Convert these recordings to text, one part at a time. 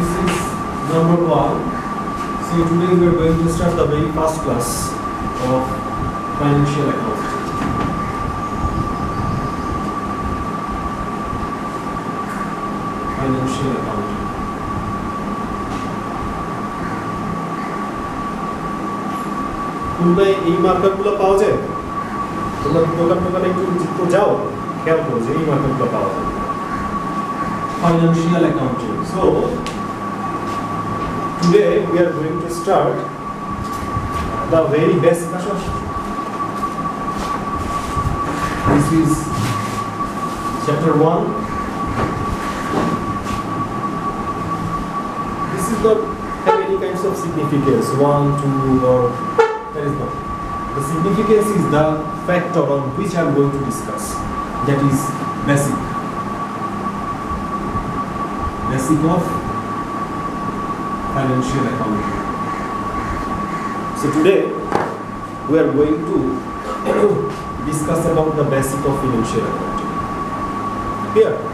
this is number one. So today we are going to start the very first class of financial accounting. Financial accounting. তোমরা এই মার্কারগুলো পাওয়া যায় তোমরা দোকান দোকানে একটু একটু যাও খেয়াল করো যে এই মার্কারগুলো পাওয়া যায় financial accounting. So, today we are going to start the very best class. This is chapter 1. This is not have any kinds of significance, 1, 2, or that is not. The significance is the factor on which I am going to discuss. That is basic basic of financial accounting. So today we are going to discuss about the basic of financial accounting. Here.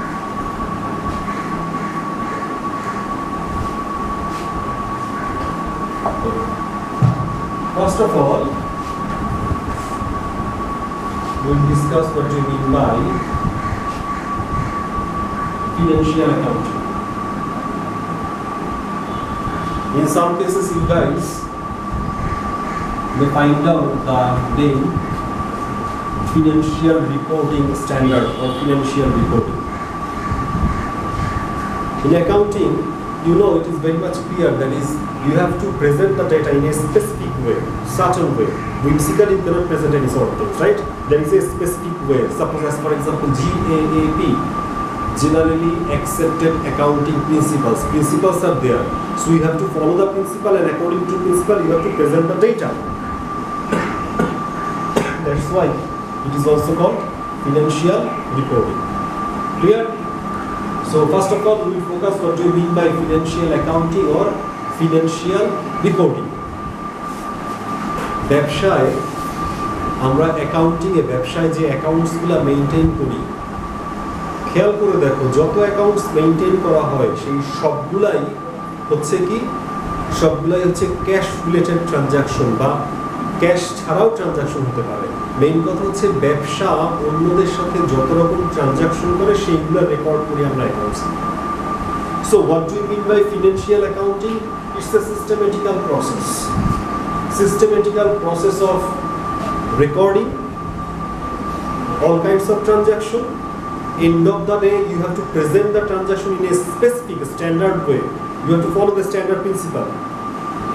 First of all, we will discuss what we mean by financial accounting. In some cases, you guys may find out the name financial reporting standard or financial reporting. In accounting, you know it is very much clear that is you have to present the data in a specific way, certain way. Whimsical you cannot present any sort of things, right? There is a specific way. Suppose as for example GAAP, generally accepted accounting principles. Principles are there. So you have to follow the principle and according to principle you have to present the data. That's why it is also called financial reporting. Clear? So first of all we will focus what do you mean by financial accounting or financial reporting. ব্যবসায় আমরা অ্যাকাউন্টিংয়ে ব্যবসায় যে অ্যাকাউন্টসগুলো maintain করি খেয়াল করে দেখো, যত accounts maintain করা হয়, সেই সবগুলাই হচ্ছে কি? সবগুলাই হচ্ছে ক্যাশ রিলেটেড ট্রানজাকশন বা ক্যাশ ছাড়াও ট্রানজাকশন হতে পারে। মেইন কথা হচ্ছে ব্যবসা অন্যদের সাথে যত রকম ট্রানজাকশন করে, সেইগুলো রেকর্ড করি আমরা accounts so what do mean by financial accounting it's a systematical process systematical process of recording all kinds of transaction end of the day you have to present the transaction in a specific standard way. You have to follow the standard principle.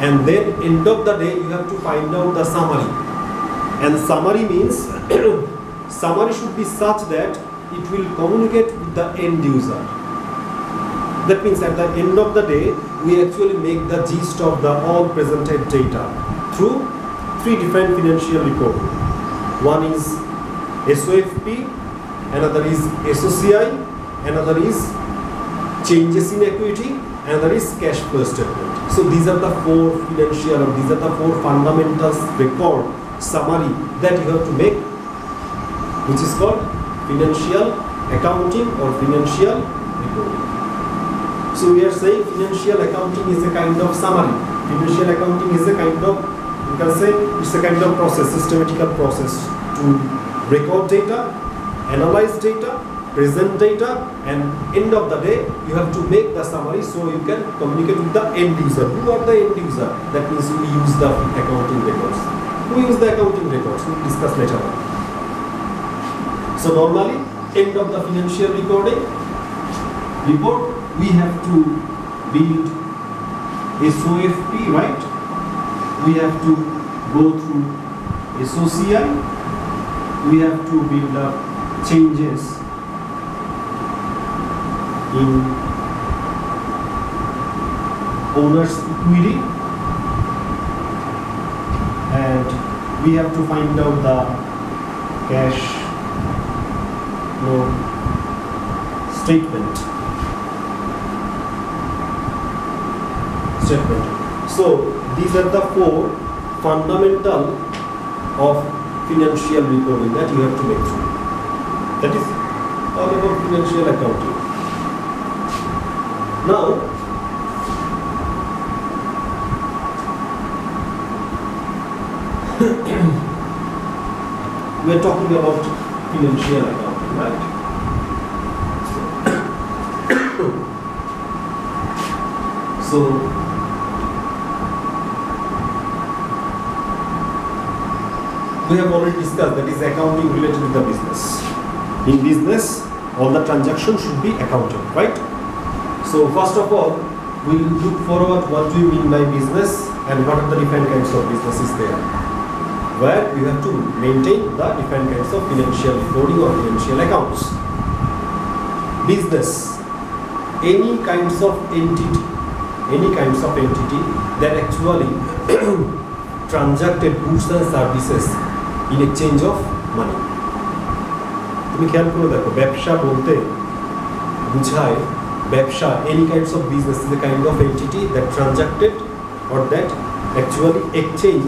And then end of the day you have to find out the summary. And summary means summary should be such that it will communicate with the end user. That means at the end of the day we actually make the gist of the all presented data through three different financial reporting one is SOFP another is SOCI, another is changes in equity, another is cash flow statement. So these are the four financial or these are the four fundamentals record summary that you have to make, which is called financial accounting or financial reporting. So we are saying financial accounting is a kind of summary. Financial accounting is a kind of you can say it's a kind of process, systematical process to record data analyze data, present data, and end of the day you have to make the summary so you can communicate with the end user. Who are the end user? That means we use the accounting records. Who use the accounting records? We'll discuss later on. So normally, end of the financial recording report, we have to build SOFP, right? We have to go through SOCI, we have to build up changes in owner's equity. And we have to find out the cash flow statement. Statement. So these are the four fundamental of financial reporting that you have to make that is all about financial accounting. Now, we are talking about financial accounting, right? so, we have already discussed that is accounting related to the business. In business, all the transactions should be accounted, right? So first of all, we look forward what do you mean by business and what are the different kinds of businesses there. Where you have to maintain the different kinds of financial reporting or financial accounts. Business, any kinds of entity, any kinds of entity that actually transacted goods and services in exchange of money. তুমি খেয়াল করে দেখো, ব্যবসা বলতে বুঝায় ব্যবসা any kinds of business is a kind of entity that transacted or that actually exchange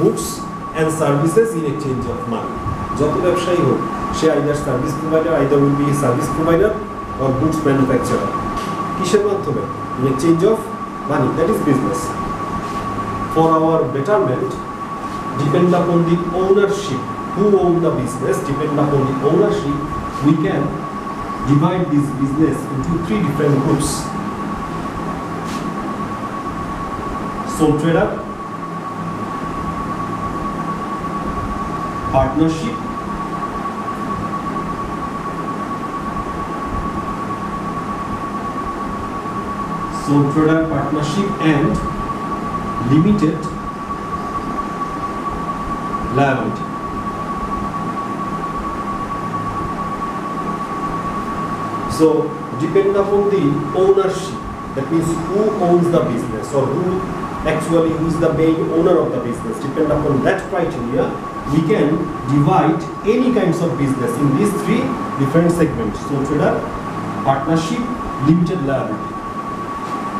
goods and services in exchange of money যত ব্যবসায়ী হোক, সে either service provider either will be service provider or goods manufacturer কিসের মাধ্যমে? In exchange of money that is business for our betterment depend upon the ownership who own the business depend upon the ownership we can divide this business into three different groups sole trader partnership sole trader partnership and limited liability. So depend upon the ownership, that means who owns the business or who actually who is the main owner of the business. Depend upon that criteria, we can divide any kinds of business in these three different segments. sole trader, partnership, limited liability.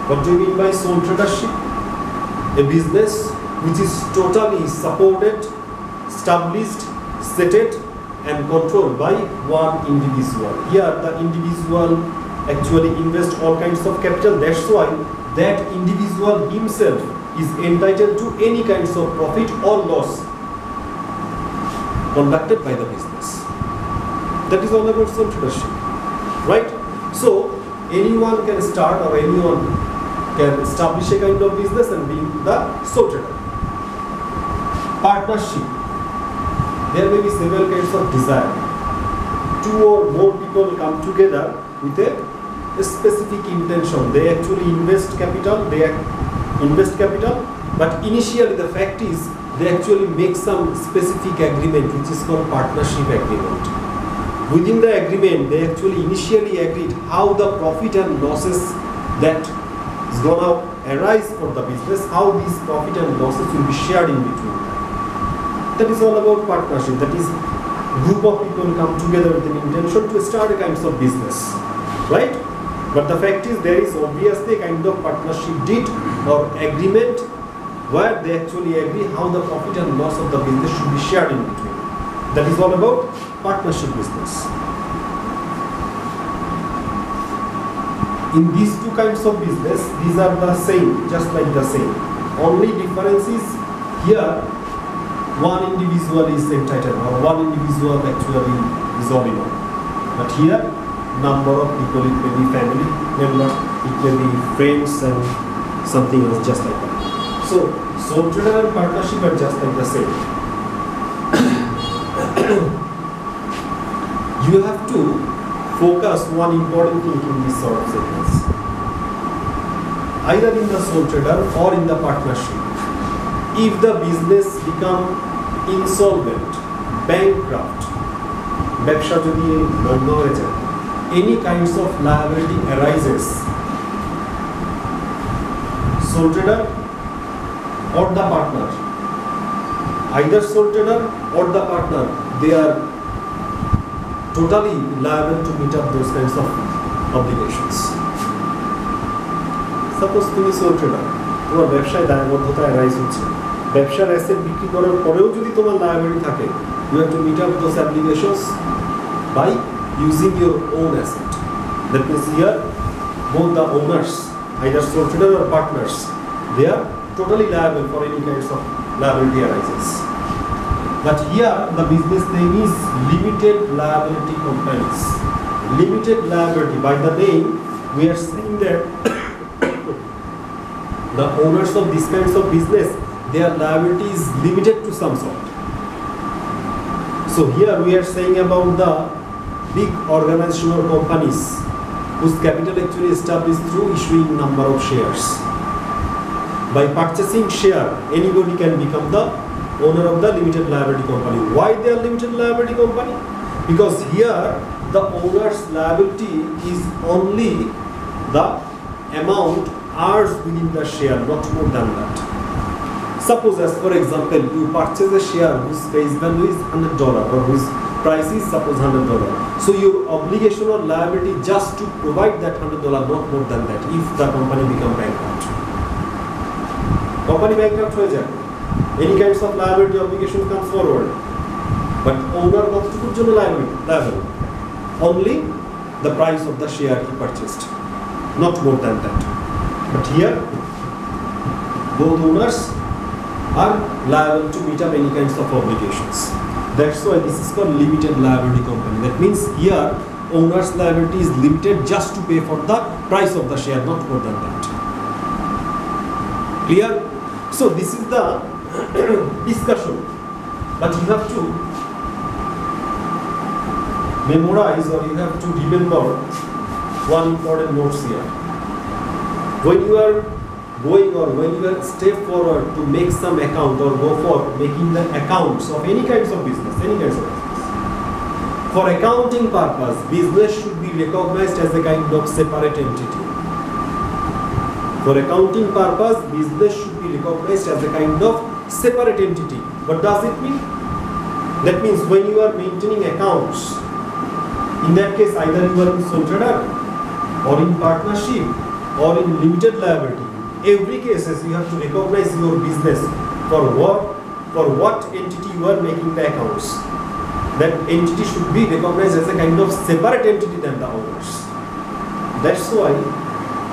What do you mean by sole tradership? A business which is totally supported established, stated and controlled by one individual. Here the individual actually invests all kinds of capital. That's why that individual himself is entitled to any kinds of profit or loss conducted by the business. That is all about sole tradership. Right? So anyone can start or anyone can establish a kind of business and be the sole trader. Partnership there may be several kinds of desire. Two or more people come together with a, a, specific intention. They actually invest capital, they invest capital, but initially the fact is they actually make some specific agreement which is called partnership agreement. Within the agreement, they actually initially agreed how the profit and losses that is gonna arise for the business, how these profit and losses will be shared in between that is all about partnership. That is group of people come together with an intention to start a kind of business, right? But the fact is there is obviously a kind of partnership deed or agreement where they actually agree how the profit and loss of the business should be shared in between. That is all about partnership business. In these two kinds of business, these are the same, just like the same. Only difference is here one individual is entitled or one individual actually is all. But here, number of people, it may be family member, it may be friends and something else just like that. So, sole and partnership are just like the same. you have to focus one important thing in this sort of segments. Either in the sole trader or in the partnership if the business become insolvent, bankrupt, ব্যবসা যদি বন্ধ হয়ে যায় any kinds of liability arises sole trader or the partner either sole trader or the partner they are totally liable to meet up those kinds of obligations suppose তুমি sole trader তোমার ব্যবসায় দায়বদ্ধতা arise হচ্ছে ব্যবসার asset বিক্রি করার পরেও যদি তোমার লায়াবিলিটি থাকে you have to meet up those applications by using your own asset that means both the owners, either sole trader or partners, they are totally liable for any kinds of liability arises. but here the business name is limited liability companies limited liability by the name we are saying that the owners of these kinds of business their liability is limited to some sort. So here we are saying about the big organization or companies whose capital actually established through issuing number of shares. By purchasing share anybody can become the owner of the limited liability company. Why they are limited liability company? Because here the owner's liability is only the amount ours within the share not more than that suppose as for example you purchase a share whose face value is 100 dollar or whose price is suppose 100 dollar so your obligation or liability just to provide that 100 dollar not more than that if the company become bankrupt company bankrupt হয়ে যায় any kinds of liability obligation comes forward but owner কতটুকুর জন্য liability liable only the price of the share he purchased not more than that but here both owners are liable to meet up any kinds of obligations. That's why this is called limited liability company. That means here owner's liability is limited just to pay for the price of the share not more than that. Clear? So this is the discussion. But you have to memorize or you have to remember one important note here when you are going or when you are step forward to make some account or go for making the accounts of any kinds of business any kinds of business. For accounting purpose business should be recognized as a kind of separate entity. For accounting purpose business should be recognized as a kind of separate entity. What does it mean? That means when you are maintaining accounts in that case either you are in sole trader or in partnership or in limited liability. Every cases you have to recognize your business. For what for what entity you are making the accounts. That entity should be recognized as a kind of separate entity than the others. That's why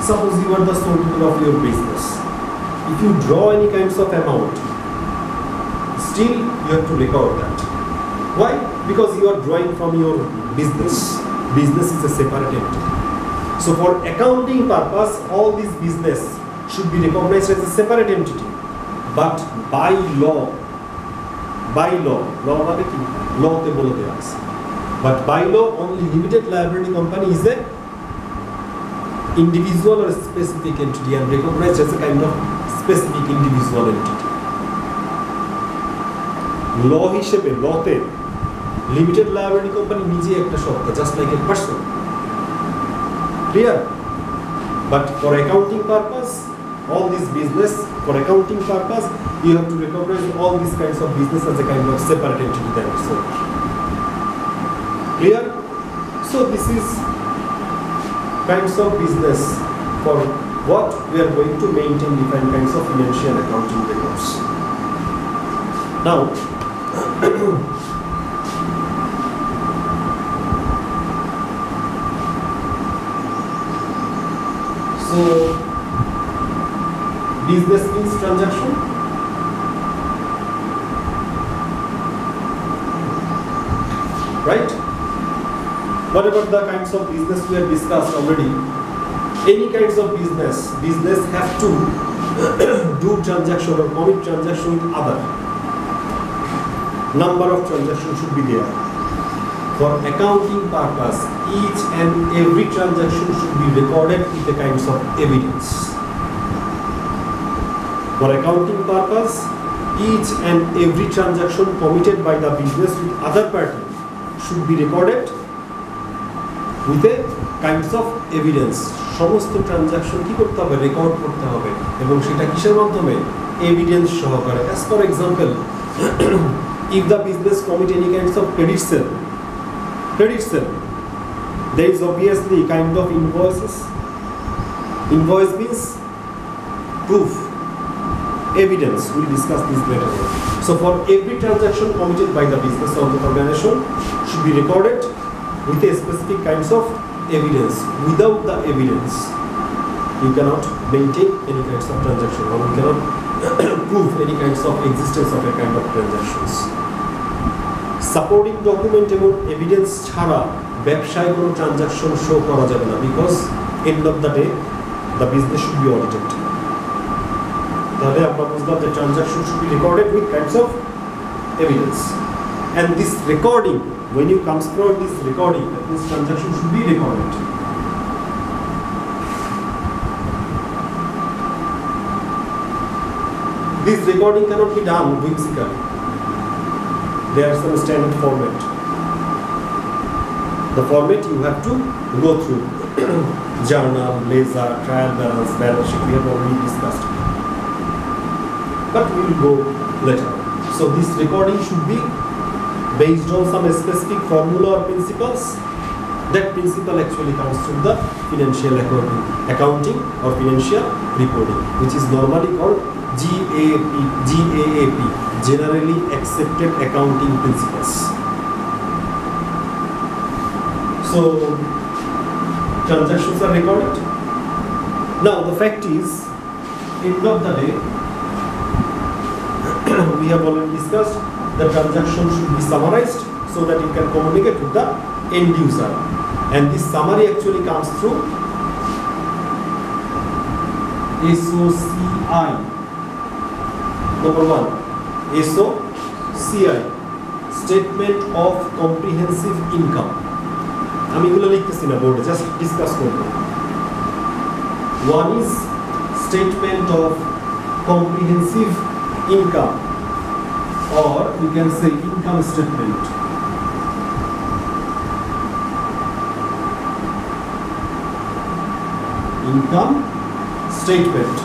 suppose you are the sole trader of your business. If you draw any kinds of amount still you have to record that. Why? Because you are drawing from your business. Business is a separate entity so for accounting purpose all this business should be recognized as a separate entity but by law by law law মানে কি লতে বলে দেওয়া but by law only limited liability company is a individual or specific entity and recognized as a kind of specific individual entity ল হিসেবে লতে limited liability company নিজে একটা সত্তা just like a Clear? But for accounting purpose, all this business, for accounting purpose, you have to recognize all these kinds of business as a kind of separate entity than itself. Clear? So this is kinds of business for what we are going to maintain different kinds of financial accounting records. Now, so business means transaction right what about the kinds of business we have discussed already any kinds of business business have to do transaction or commit transaction with other number of transactions should be there for accounting purpose each and every transaction should be recorded with the kinds of evidence for accounting purpose, each and every transaction committed by the business with other party should be recorded with a kinds of evidence. সমস্ত transaction কি করতে হবে record করতে হবে এবং সেটা কিসের মাধ্যমে এভিডেন্স সহকারে as for example if the business commit any kinds of credit sale sale there is obviously kind of invoices invoice means proof evidence. We'll discuss this later. So for every transaction committed by the business or the organization should be recorded with a specific kinds of evidence. Without the evidence, you cannot maintain any kinds of transaction or you cannot prove any kinds of existence of a kind of transactions. Supporting document এবং evidence ছাড়া ব্যবসায় কোনো transaction show করা যাবে না because end of the day the business should be audited তাহলে আমরা বুঝলাম যে transaction should be recorded with kinds of evidence and this recording when you comes across this recording this transaction should be recorded this recording cannot be done whimsically there are some standard format. The format you have to go through. Journal ledger trial balance balance sheet we have already discussed. But we will go later. So this recording should be based on some specific formula or principles that principle actually comes from the financial accounting, accounting or financial reporting which is normally called GAAP, GAAP generally accepted accounting principles so transactions are recorded now the fact is end of the day we have already discussed the transaction should be summarized so that it can communicate with the end user. And this summary actually comes through SOCI. Number one, SOCI, Statement of Comprehensive Income. আমি এগুলো লিখতেছি না বোর্ডে just discuss করবো one is statement of comprehensive income or you can say income statement. Income statement.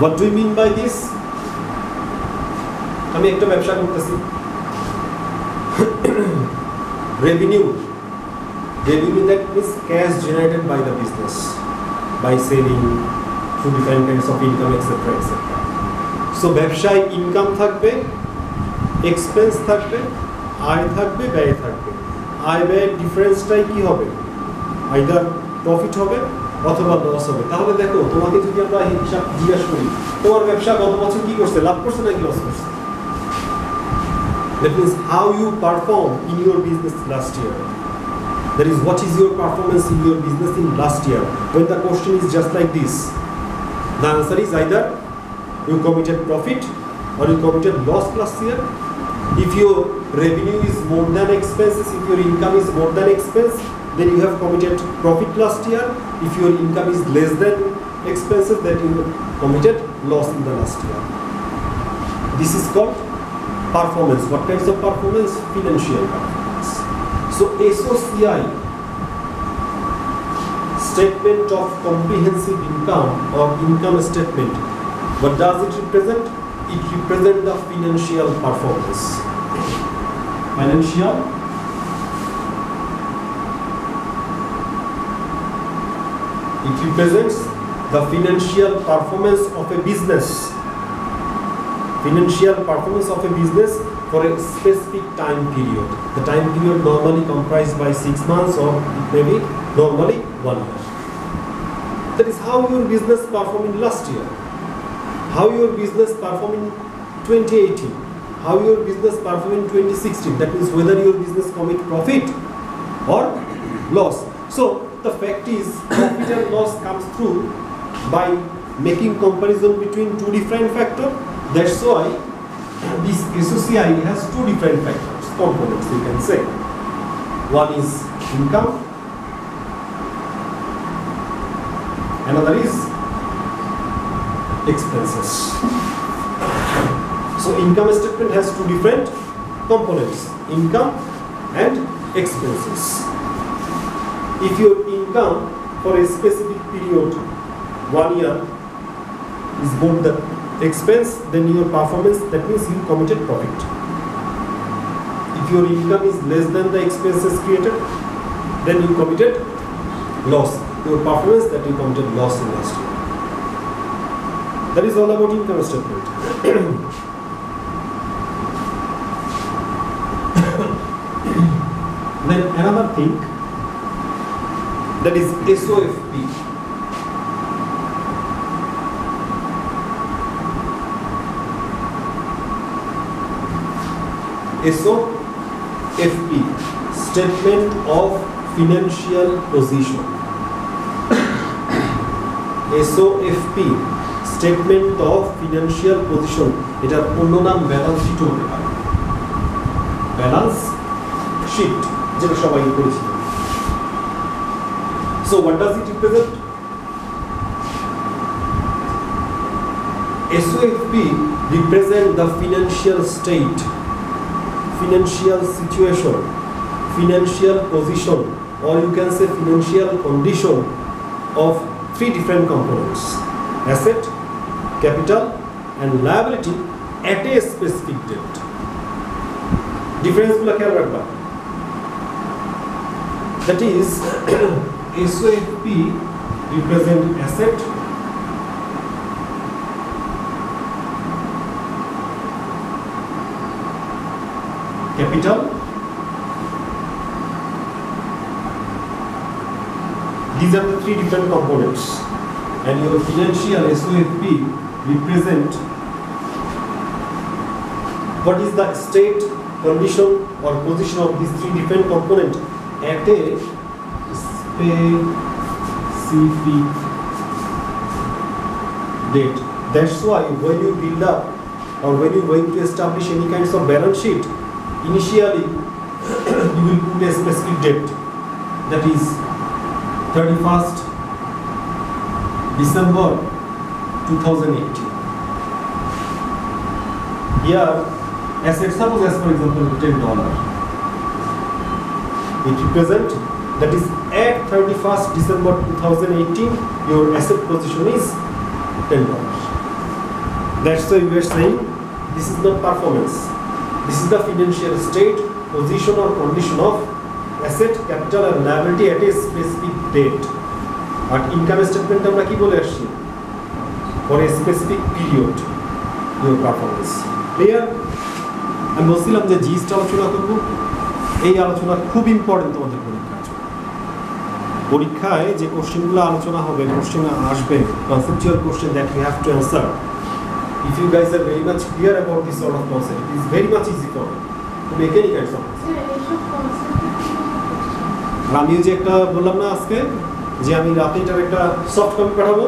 What do you mean by this? আমি একটা ব্যবসা করতেছি revenue revenue that means cash generated by the business by selling through different kinds of income etcetera etcetera so ব্যবসায় income থাকবে expense থাকবে আয় থাকবে ব্যয় থাকবে আয় ব্যয়ের ডিফারেন্সটাই কি হবে আইদার প্রফিট হবে অথবা লস হবে। তাহলে দেখো, তোমাকে যদি আমরা হিসাব জিজ্ঞাসা করি, তোমার ব্যবসা গত বছর কি করছে? লাভ করছে নাকি লস করছে? That means how you perform in your business last year that is what is your performance in your business in last year when the question is just like this the answer is either you committed profit or you committed loss last year. If your revenue is more than expenses, if your income is more than expense then you have committed profit last year. If your income is less than expenses, then you have committed loss in the last year. This is called performance. What kinds of performance? Financial performance. So SOCI, Statement of Comprehensive Income or Income Statement, what does it represent? It represents the financial performance. Financial it represents the financial performance of a business financial performance of a business for a specific time period. The time period normally comprised by six months or maybe normally one year. That is how your business performed in last year, how your business performed in 2018, how your business performed in 2016. That means whether your business commit profit or loss. So the fact is profit and loss comes through by making comparison between two different factors that's why this SOCI has two different factors, components you can say. One is income, another is expenses. So income statement has two different components, income and expenses. If your income for a specific period, one year, is more than expense then your performance that means you committed profit. If your income is less than the expenses created then you committed loss. Your performance that you committed loss in last year. That is all about income statement. Then another thing that is SOFP SOFP statement of financial position. SOFP statement of financial position এটার অন্য নাম balance sheet হতে পারে। Balance sheet যেটা সবাই করেছিল। So what does it represent SOFP represent the financial state, financial situation, financial position, or you can say financial condition of three different components asset, capital, and liability at a specific date. ডিফারেন্সগুলো খেয়াল রাখবা that is SOFP represent asset. Capital. These are the three different components. And your financial SOFP represent what is the state condition or position of these three different components at a specific date. That's why when you build up or when you're going to establish any kinds of balance sheet initially you will put a specific date. That is 31st December 2018 here asset suppose as for example 10 dollar it represent that is 31st December 2018 your asset position is $10. that's why we are saying this is not performance this is the financial state, position or condition of asset, capital and liability at a specific date. But income statement আমরা কি বলে আসছি for a specific period your performance. Clear? আমি বলছিলাম যে জিসটা আলোচনা করব এই আলোচনা খুব ইম্পর্টেন্ট তোমাদের পরীক্ষায় যে কোশ্চেনগুলো আলোচনা হবে কোশ্চেন আসবে conceptual question that you have to answer very much clear about this sort of concept, it is very much easy for you to make any kinds of আর আমিও যে একটা বললাম না আজকে যে আমি রাতে এটার একটা সফট কপি পাঠাবো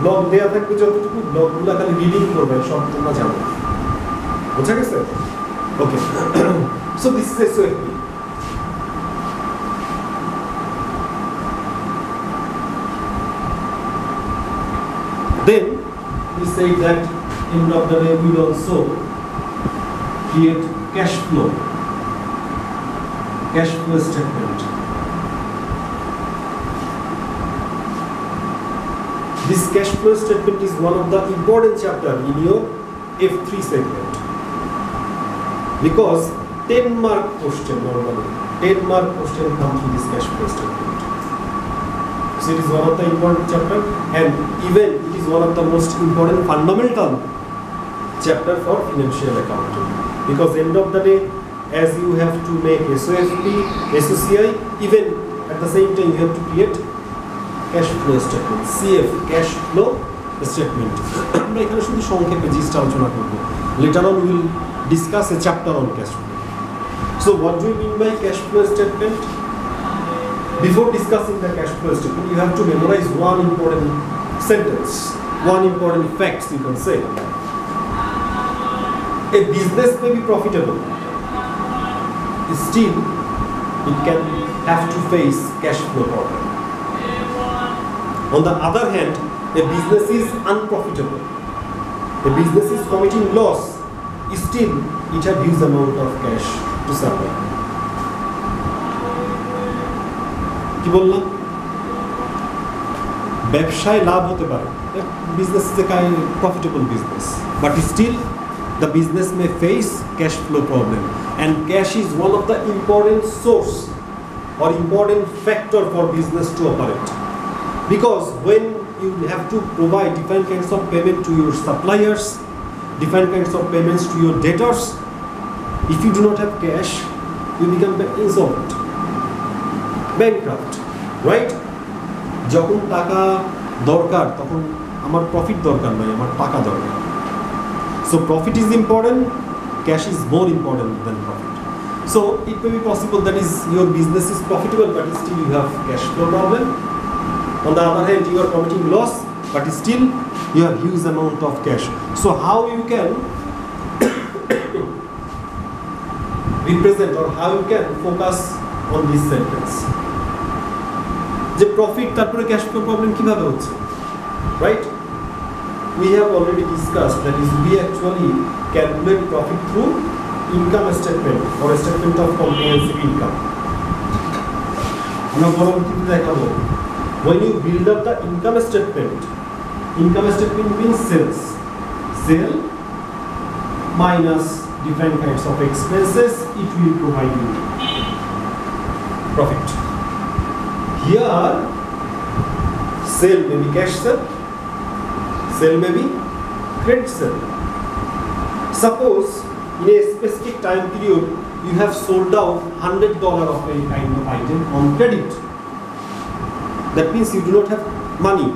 ব্লগ দেওয়া থাকবে যতটুকু ব্লগগুলো খালি রিডিং করবে সব তোমরা জানো। বোঝা গেছে? Okay so this is SOFP Then we say that end of the day we will also create cash flow. Cash flow statement. This cash flow statement is one of the important chapter in your F3 segment. Because 10 mark question normally 10 mark question come through this cash flow statement. So it is one of the important chapter and even one of the most important fundamental chapter for financial accounting because end of the day as you have to make SOFP, SOCI even at the same time you have to create cash flow statement CF cash flow statement আমরা এখানে শুধু সংক্ষেপে জিনিসটা আলোচনা করব later on we will discuss a chapter on cash flow so what do we mean by cash flow statement before discussing the cash flow statement you have to memorize one important sentence one important fact you can say a business may be profitable still it can have to face cash flow problem on the other hand a business is unprofitable a business is committing loss still it has huge amount of cash to supply কি বললাম ব্যবসায় লাভ হতে পারে business is a kind profitable business but still the business may face cash flow problem and cash is one of the important source or important factor for business to operate because when you have to provide different kinds of payment to your suppliers different kinds of payments to your debtors if you do not have cash you become insolvent bankrupt right যখন টাকা দরকার, তখন আমার profit দরকার নয়, আমার টাকা দরকার। So profit is important cash is more important than profit so it may be possible that is your business is profitable but still you have cash flow problem on the other hand you are committing loss but still you have huge amount of cash so how you can represent or how you can focus on this sentence যে profit তারপরে cash flow problem কীভাবে হচ্ছে right we have already discussed that is we actually calculate profit through income statement or statement of comprehensive income আমরা পরবর্তীতে দেখাবো when you build up the income statement income statement means sales sale minus different kinds of expenses it will provide you profit here sale may be cash sale sale may be credit sale. Suppose in a specific time period you have sold out hundred dollar of a kind of item on credit. That means you do not have money.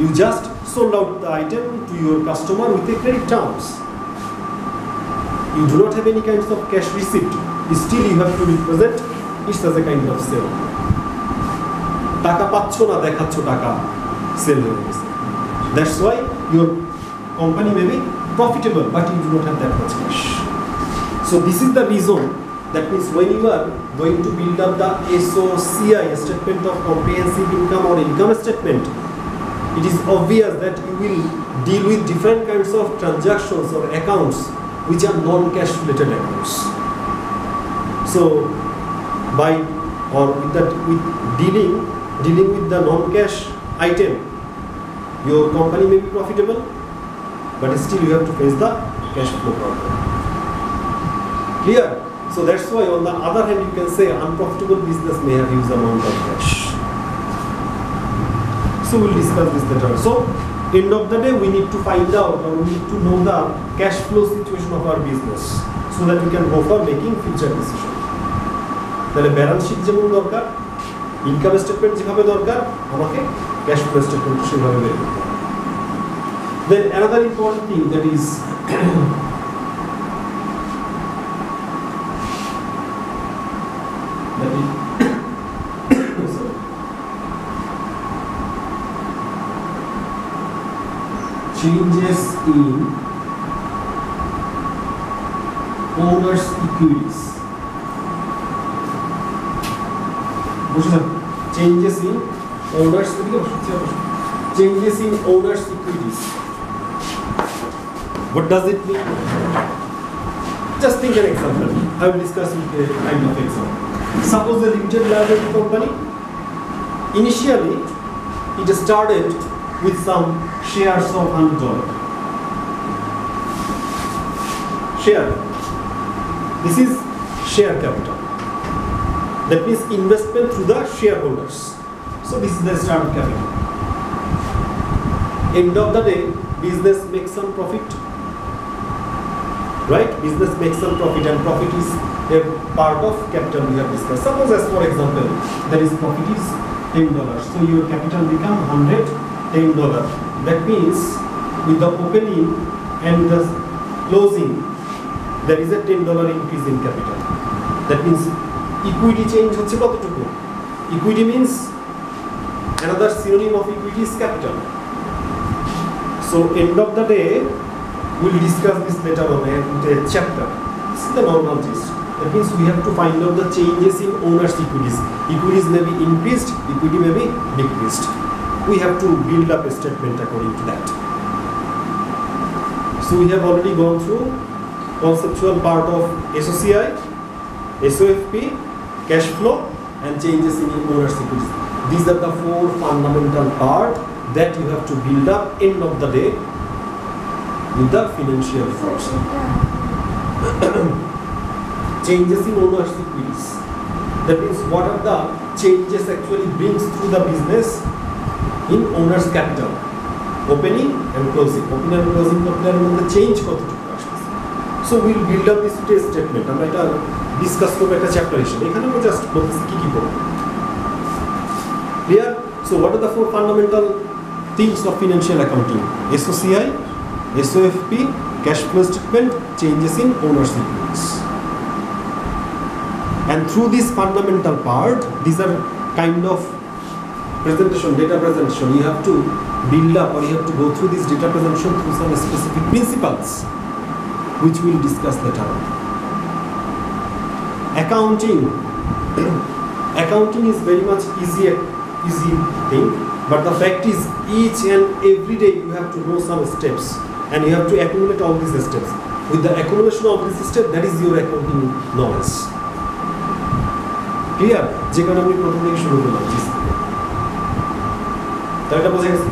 You just sold out the item to your customer with a credit terms. You do not have any kinds of cash receipt. Still you have to represent it as a kind of sale. টাকা পাচ্ছ না দেখাচ্ছ টাকা sell হয়ে গেছে That's why your company may be profitable, but you do not have that much cash. So this is the reason. That means when you are going to build up the SOCI statement of comprehensive income or income statement, it is obvious that you will deal with different kinds of transactions or accounts which are non-cash related accounts. So by or with that with dealing dealing with the non-cash item your company may be profitable, but still you have to face the cash flow problem. Clear? So that's why on the other hand you can say unprofitable business may have huge amount of cash. So we'll discuss this later. So end of the day we need to find out or we need to know the cash flow situation of our business so that we can go for making future decision. তাহলে balance sheet যেমন দরকার income statement যেভাবে দরকার, আমাকে cash flow statement সেভাবে বের করতে হবে। Then another important thing that is changes in owners' equities. Changes in owners changes in owners equities. What does it mean? Just think an example. I will discuss with a kind of example. Suppose a limited liability company initially it started with some shares of hundred dollar share. This is share capital that means investment through the shareholders. So this is the starting capital. End of the day business makes some profit. Right? Business makes some profit and profit is a part of capital we have discussed. Suppose as for example there is profit is 10 dollars. So your capital become 100 10 dollar that means with the opening and the closing there is a 10 dollar increase in capital. That means equity change হচ্ছে কতটুকু equity means another synonym of equity is capital so end of the day we'll discuss this later on in a chapter this is the normal gist that means we have to find out the changes in owners equities equities may be increased equity may be decreased we have to build up a statement according to that so we have already gone through conceptual part of SOCI SOFP cash flow and changes in owner's equities. These are the four fundamental part that you have to build up end of the day with the financial force. changes in owner's equities. That means what are the changes actually brings through the business in owner's capital. Opening and closing. Opening and closing capital মধ্যে change কতটুকু আসতেছে so will build up this statement আমরা এটা discuss করবো একটা chapter হিসেবে এখানে আমরা জাস্ট বলতেছি কি কি করবো clear so what are the four fundamental things of financial accounting SOCI SOFP cash flow statement changes in owners equities and through this fundamental part these are kind of presentation data presentation you have to build up or you have to go through this data presentation through some specific principles which we'll discuss later on Accounting accounting is very much easy easy thing but the fact is each and every day you have to know some steps and you have to accumulate all these steps with the accumulation of this step that is your accounting knowledge clear যে কারণে আমি প্রথম থেকে শুরু করলাম তাই এটা বোঝা গেছে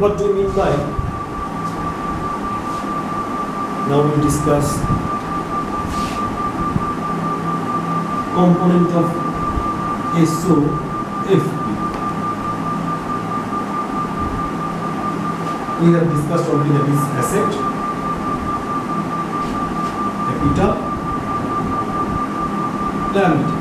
what do you mean by now we component of SOFP we have discussed already that is asset capital liability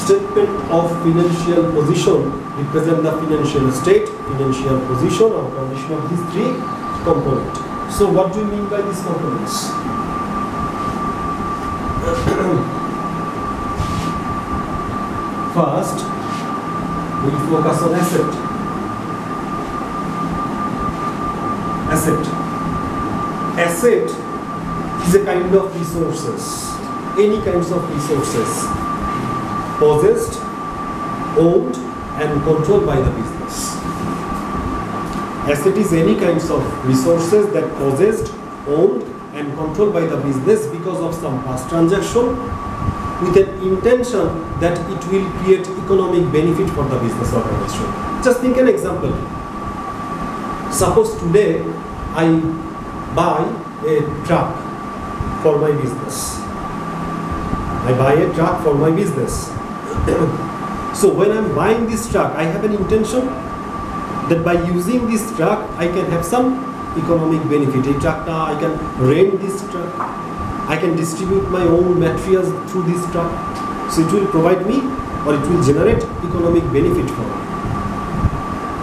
statement of financial position represent the financial state financial position or condition of these three components so what do you mean by these components First, we focus on asset. Asset. Asset is a kind of resources, any kinds of resources possessed, owned, and controlled by the business. Asset is any kinds of resources that possessed, owned, and controlled by the business because of some past transaction with an intention that it will create economic benefit for the business organization. Just think an example. Suppose today I buy a truck for my business. I buy a truck for my business. so when I'm buying this truck, I have an intention that by using this truck, I can have some economic benefit. A truck, I can rent this truck I can distribute my own materials through this truck. So it will provide me or it will generate economic benefit for me.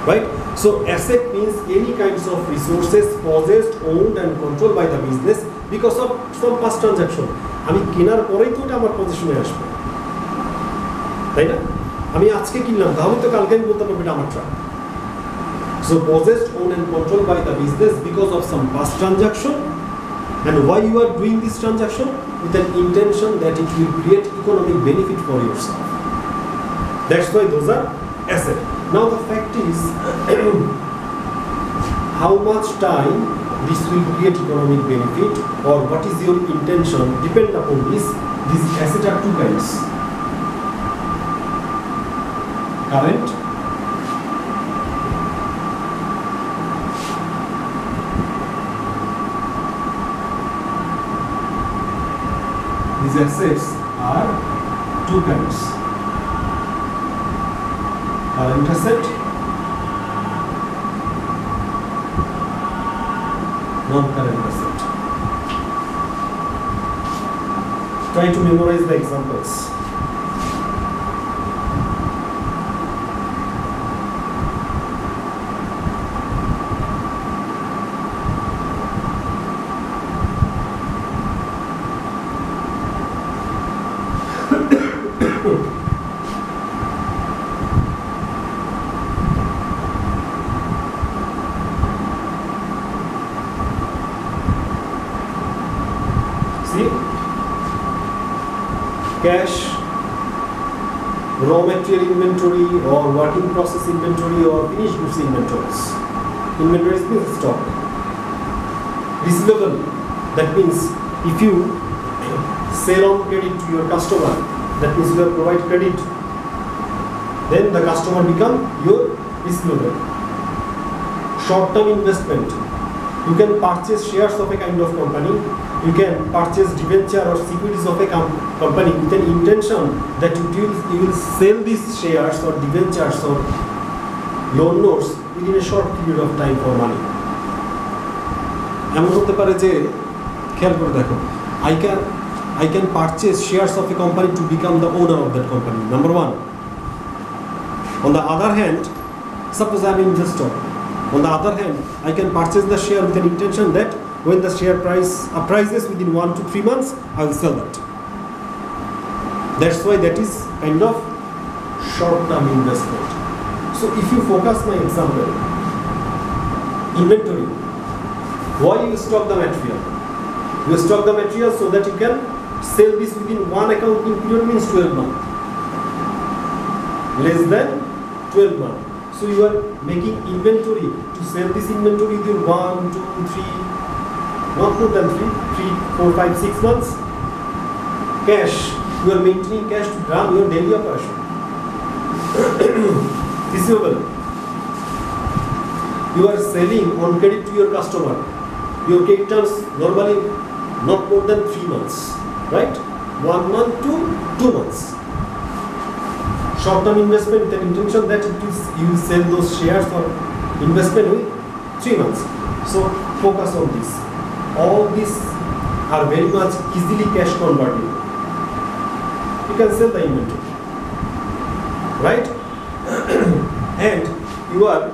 Right? So asset means any kinds of resources possessed, owned and controlled by the business because of some past transaction. আমি কেনার পরেই তো ওটা আমার পজিশনে আসবে তাই না আমি আজকে কিনলাম তাহলে তো কালকে আমি বলতে পারব এটা আমার truck So possessed, owned and controlled by the business because of some past transaction. And why you are doing this transaction? With an intention that it will create economic benefit for yourself. That's why those are asset. Now the fact is how much time this will create economic benefit or what is your intention depend upon this. These assets are two kinds. Current these assets are two kinds. Current asset non-current asset try to memorize the examples cash, raw material inventory or working process inventory or finished goods inventories. Inventory means stock. Receivable, that means if you sell on credit to your customer, that means you have provide credit, then the customer become your receivable. Short-term investment, you can purchase shares of a kind of company you can purchase debenture or securities of a com company with an intention that you will, you will sell these shares or debentures or loan notes within a short period of time for money এমন হতে পারে যে খেয়াল করে দেখো I can I can purchase shares of a company to become the owner of that company number one on the other hand suppose i am investor On the other hand, I can purchase the share with an intention that when the share price appraises within one to three months, I will sell that. That's why that is kind of short-term investment. So if you focus my example, inventory, why you stock the material? You stock the material so that you can sell this within one accounting period means 12 months. Less than 12 months. So you are making inventory to sell this inventory within one, two, three, not more than three, three, four, five, six months. Cash, you are maintaining cash to run your daily operation. Receivable, you are selling on credit to your customer. Your credit terms normally not more than three months, right? One month to two months. Short-term investment the intention that it is you sell those shares for investment with three months. So focus on this. All these are very much easily cash convertible. You can sell the inventory, right? and you are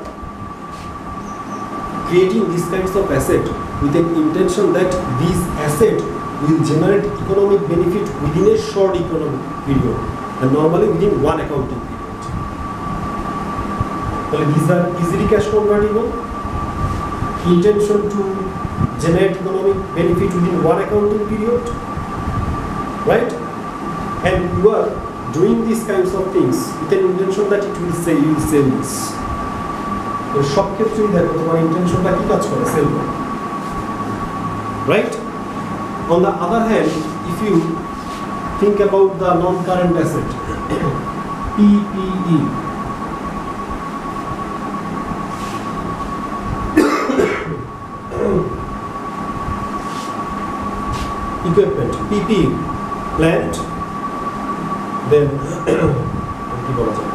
creating these kinds of asset with an intention that these asset will generate economic benefit within a short economic period and normally within one accounting period. So these are easily cash convertible. Intention to generate economic benefit within one accounting period, right? And you are doing these kinds of things with an intention that it will say you sell this. তো সব ক্ষেত্রেই দেখো তোমার ইন্টেনশনটা কি কাজ করে sell করে right on the other hand if you think about the non current asset PPE equipment PP plant then কি বলা যায়?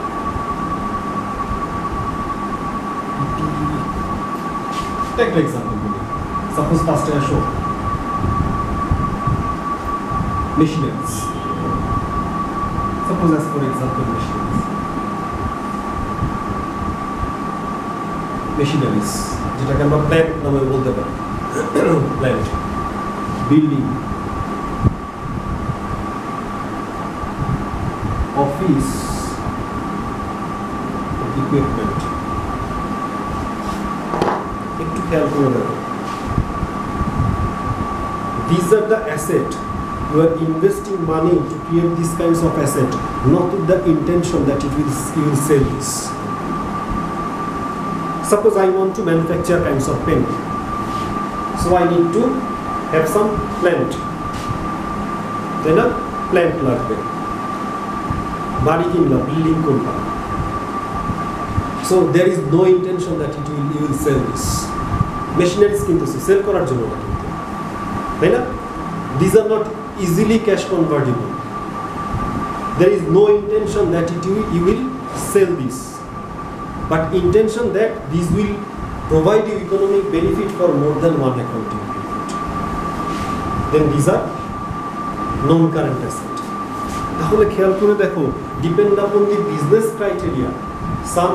একটা এক্সাম্পল সাপোজ পাঁচটা show machineries suppose as for example machineries machineries যেটাকে আমরা প্ল্যান্ট নামে বলতে পারি। Plant building অফিস ইকুইপমেন্ট একটু খেয়াল করে দেখো these are the asset you are investing money to create these kinds of asset not with the intention that it will you will sell this suppose i want to manufacture kinds of pen so i need to have some plant then a plant লাগবে বাড়ি কিনলাম building করলাম so there is no intention that it will you will sell this machineries কিনতেছে sell করার জন্য না কিন্তু তাই না these are not easily cash convertible there is no intention that it will, you will sell this but intention that this will provide you economic benefit for more than one accounting period then these are non-current asset তাহলে খেয়াল করে দেখো depend upon the business criteria some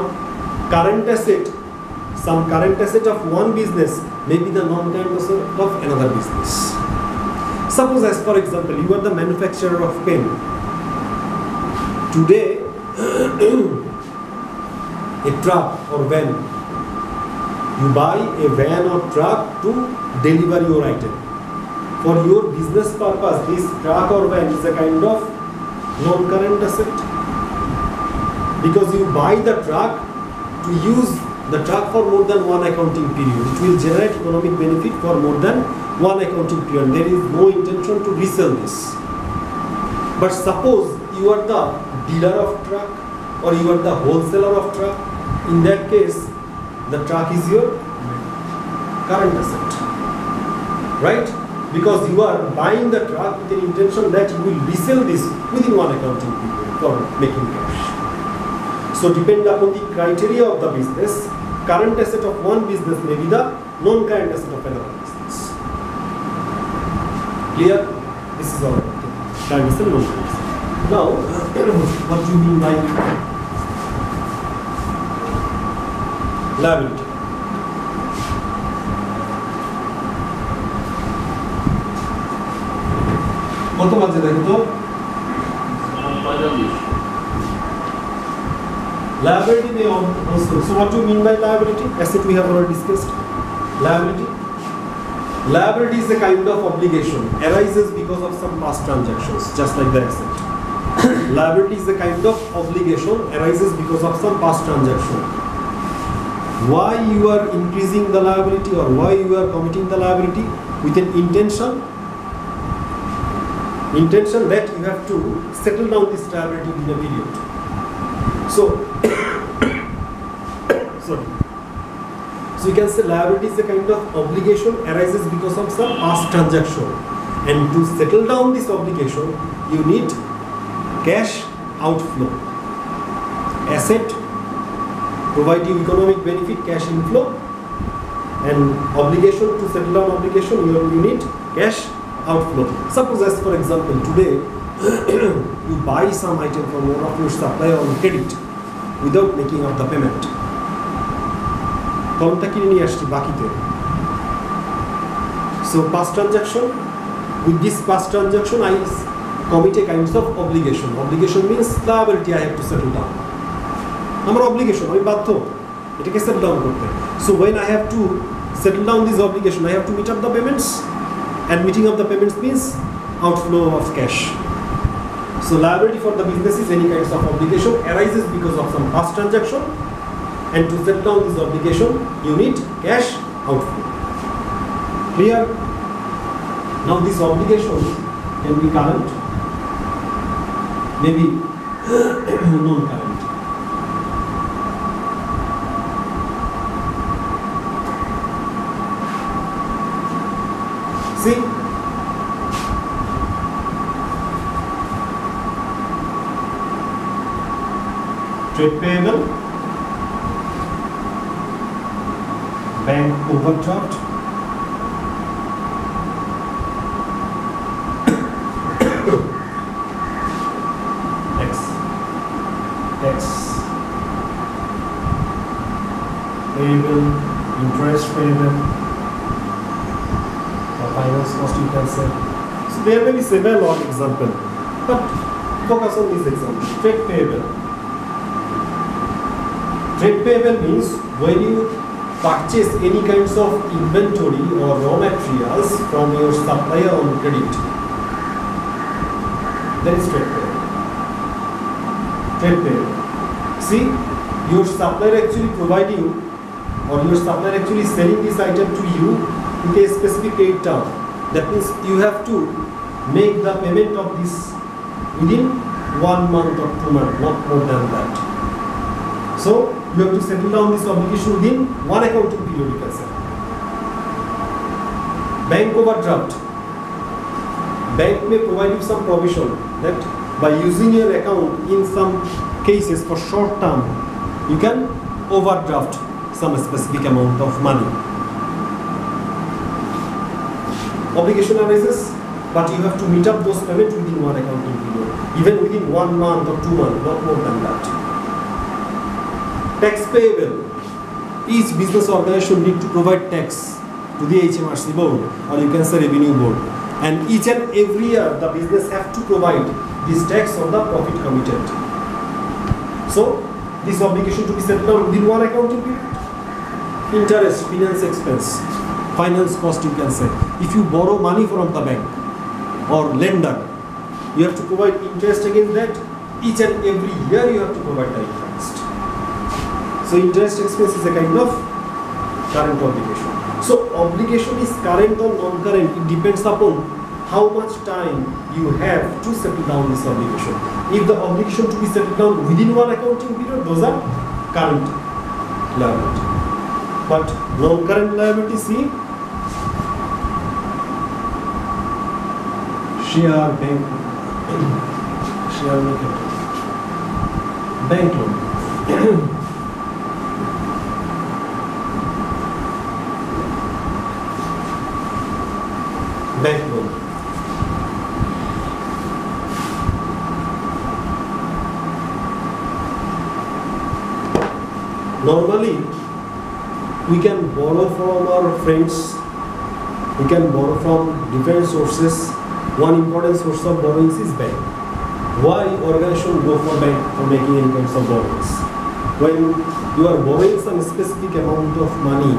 current asset some current asset of one business may be the non-current asset of another business. Suppose as for example, you are the manufacturer of pen. Today, a truck or van, you buy a van or truck to deliver your item. For your business purpose, this truck or van is a kind of non-current asset. Because you buy the truck to use the truck for more than one accounting period. It will generate economic benefit for more than one accounting period. There is no intention to resell this. But suppose you are the dealer of truck or you are the wholesaler of truck. In that case, the truck is your current asset. Right? Because you are buying the truck with an intention that you will resell this within one accounting period for making cash. So depend upon the criteria of the business, current asset of one business may be the non-current asset of another business. Clear? This is all current asset, non-current asset. Now, what do you mean by liability? কত বাজে দেখো তো পঁয়তাল্লিশ Liability may al- also. So what do you mean by liability? Asset we have already discussed. Liability. Liability is a kind of obligation arises because of some past transactions, just like the asset. liability is a kind of obligation arises because of some past transaction. Why you are increasing the liability or why you are committing the liability with an intention? Intention that you have to settle down this liability in a period. So, sorry. So you can say liability is a kind of obligation arises because of some past transaction. And to settle down this obligation, you need cash outflow. Asset provide you economic benefit, cash inflow, and obligation to settle down obligation, you need cash outflow. Suppose as for example, today you buy some item from one of your supplier on credit without making out the payment. কলমটা কিনে নিয়ে বাকিতে। With this pass transaction I commit a kinds of obligation obligation means liability I have to settle down আমার obligation আমি বাধ্য। এটাকে settle down করতে। So when I have to settle down this obligation I have to meet up the payments and meeting of the payments means outflow of cash. So liability for the business is any kinds of obligation arises because of some past transaction and to set down this obligation you need cash outflow. Clear? Now this obligation can be current, maybe non-current. Trade payable, bank overdraft, tax, tax, payable, interest payable, or finance cost you can say. So there may be several of example, but focus on this example, trade payable. Trade payable means when you purchase any kinds of inventory or raw materials from your supplier on credit. That is trade payable. Trade payable. See, your supplier actually provide you or your supplier actually selling this item to you with a specific date term. That means you have to make the payment of this within one month or two months, not more than that. So you have to settle down this obligation within one accounting period, you. Bank overdraft. Bank may provide you some provision that by using your account in some cases for short term, you can overdraft some specific amount of money. Obligation arises, but you have to meet up those payments within one accounting period, even within one month or two months, not more than that tax payable. Each business organization need to provide tax to the HMRC board or you can say revenue board. And each and every year the business have to provide this tax on the profit committed. So this obligation to be settled down within one accounting period. Interest, finance expense, finance cost you can say. If you borrow money from the bank or lender, you have to provide interest against that. Each and every year you have to provide interest. So interest expense is a kind of current obligation. So obligation is current or non-current. It depends upon how much time you have to settle down this obligation. If the obligation to be settled down within one accounting period, those are current liability. But non-current liability, see, share bank, share bank loan. bank loan. Normally, we can borrow from our friends, we can borrow from different sources one important source of borrowings is bank. Why organization go for bank for making any kinds of borrowings? When you are borrowing some specific amount of money